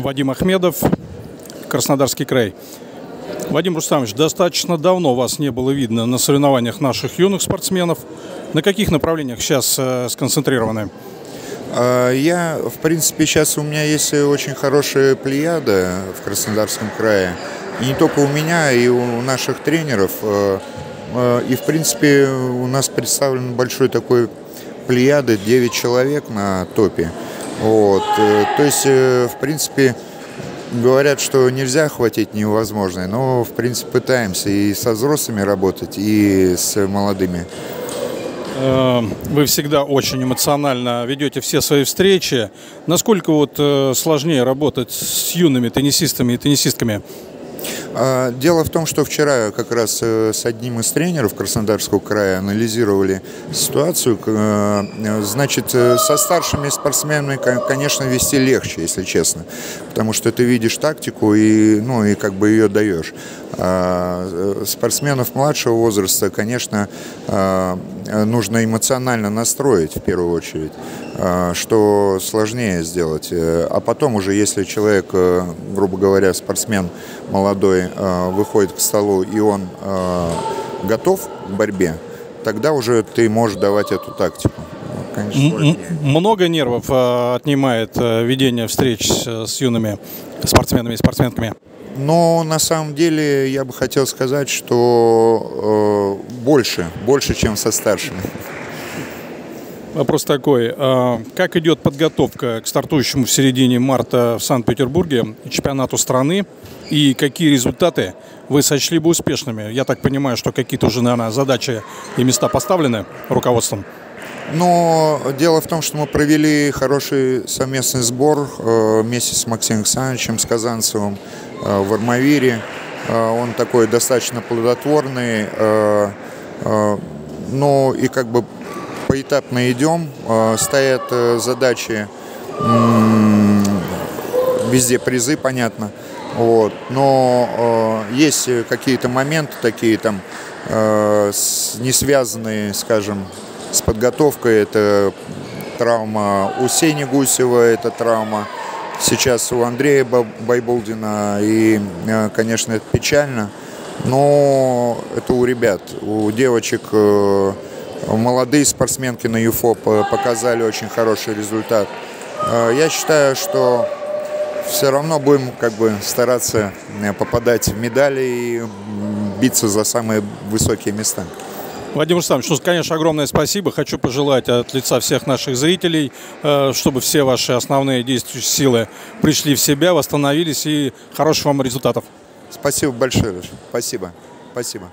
Вадим Ахмедов, Краснодарский край. Вадим Рустамович, достаточно давно вас не было видно на соревнованиях наших юных спортсменов. На каких направлениях сейчас э, сконцентрированы? А, я, в принципе, сейчас у меня есть очень хорошая плеяда в Краснодарском крае. И не только у меня, и у наших тренеров. Э, э, и, в принципе, у нас представлен большой такой плеяды, 9 человек на топе. Вот. То есть, в принципе, Говорят, что нельзя охватить невозможное, но, в принципе, пытаемся и со взрослыми работать, и с молодыми. Э, вы всегда очень эмоционально ведете все свои встречи. Насколько вот э, сложнее работать с юными теннисистами и теннисистками? А, дело в том, что вчера как раз э, с одним из тренеров Краснодарского края анализировали ситуацию. Э, значит, э, со старшими спортсменами, конечно, вести легче, если честно, потому что ты видишь тактику и, ну, и как бы ее даешь. А спортсменов младшего возраста, конечно, нужно эмоционально настроить в первую очередь, что сложнее сделать. А потом уже, если человек, грубо говоря, спортсмен молодой, э, выходит к столу и он э, готов к борьбе, тогда уже ты можешь давать эту тактику. Конечно, Много нервов э, отнимает ведение встреч с юными спортсменами и спортсменками? Но на самом деле я бы хотел сказать, что э, больше, больше, чем со старшими. Вопрос такой. Как идет подготовка к стартующему в середине марта в Санкт-Петербурге чемпионату страны? и какие результаты вы сочли бы успешными? Я так понимаю, что какие-то уже, наверное, задачи и места поставлены руководством. Но дело в том, что мы провели хороший совместный сбор э, вместе с Максимом Александровичем, с Казанцевым э, в Армавире. Э, он такой достаточно плодотворный. Ну и как бы поэтапно идем. Стоят задачи, везде призы, понятно. Вот. Но э, есть какие-то моменты такие там, э, с, не связанные, скажем, с подготовкой. Это травма у Сени Гусева, это травма сейчас у Андрея Байболдина. И, э, конечно, это печально. Но это у ребят, у девочек э, молодые спортсменки на ЮФОП показали очень хороший результат. Э, я считаю, что все равно будем как бы стараться э, попадать в медали и биться за самые высокие места. Владимир Александрович, ну, конечно, огромное спасибо. Хочу пожелать от лица всех наших зрителей, э, чтобы все ваши основные действующие силы пришли в себя, восстановились и хороших вам результатов. Спасибо большое. Спасибо. Спасибо.